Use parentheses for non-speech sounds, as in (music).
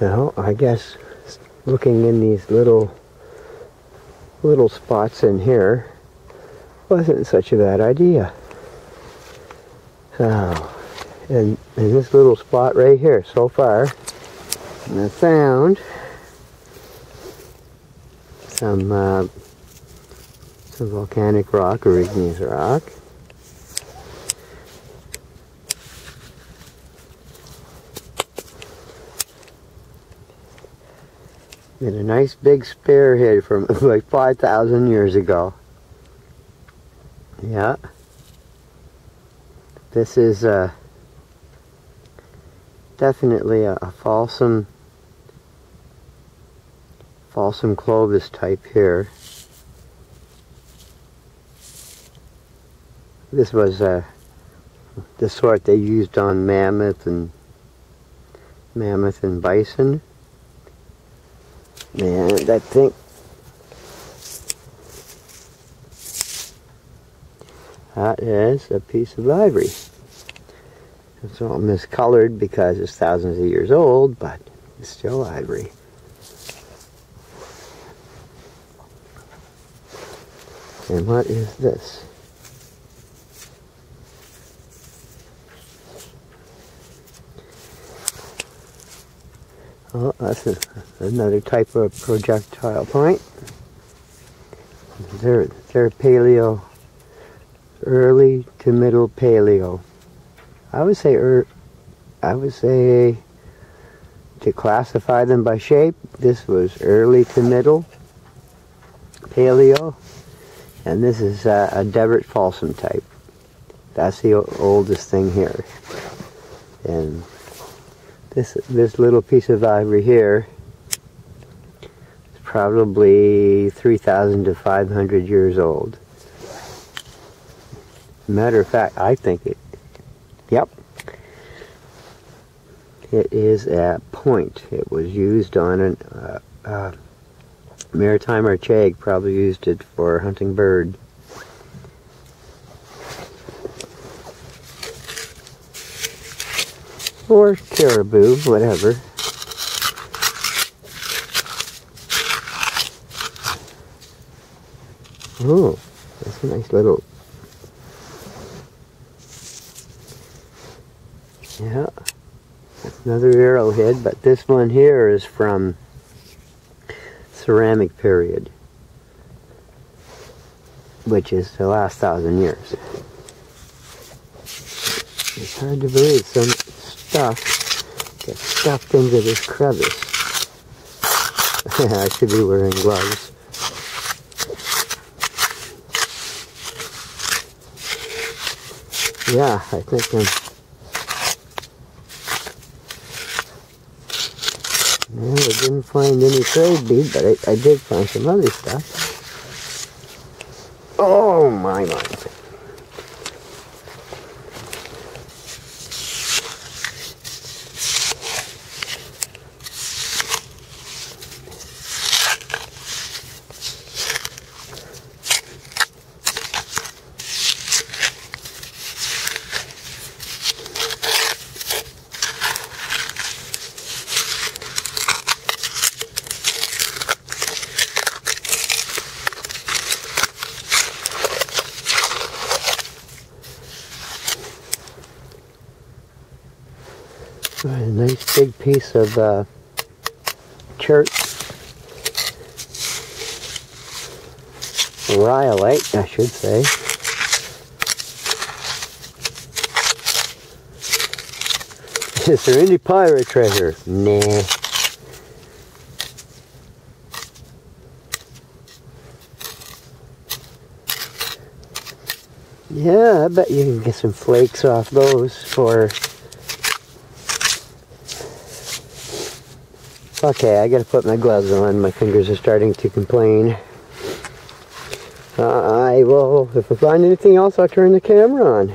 Well, I guess looking in these little little spots in here wasn't such a bad idea. Oh, and, and this little spot right here so far, I found some uh, some volcanic rock or igneous rock. And a nice big spearhead from (laughs) like 5,000 years ago. Yeah. This is uh, definitely a, a Folsom, Folsom Clovis type here. This was uh, the sort they used on mammoth and mammoth and bison. And I think that is a piece of ivory. It's all miscolored because it's thousands of years old, but it's still ivory. And what is this? Oh, that's a, another type of projectile point. They're, they're paleo, early to middle paleo. I would say, er, I would say, to classify them by shape, this was early to middle paleo, and this is a, Debert Folsom type. That's the oldest thing here. And this this little piece of ivory here is probably 3,000 to 500 years old. Matter of fact, I think it, yep, it is a point. It was used on an uh, uh, maritime archaic, probably used it for hunting bird. Or caribou, whatever. Oh, that's a nice little. Yeah, that's another arrowhead, but this one here is from ceramic period, which is the last thousand years. It's hard to believe some stuff gets stuffed into this crevice. (laughs) I should be wearing gloves. Yeah, I think I'm... Well, I didn't find any trade bead, but I, I did find some other stuff. Oh, my, my. A nice big piece of uh, chert rhyolite, I should say. (laughs) Is there any pirate treasure? Nah. Yeah, I bet you can get some flakes off those for Okay, I gotta put my gloves on. My fingers are starting to complain. Uh, I will, if I find anything else, I'll turn the camera on.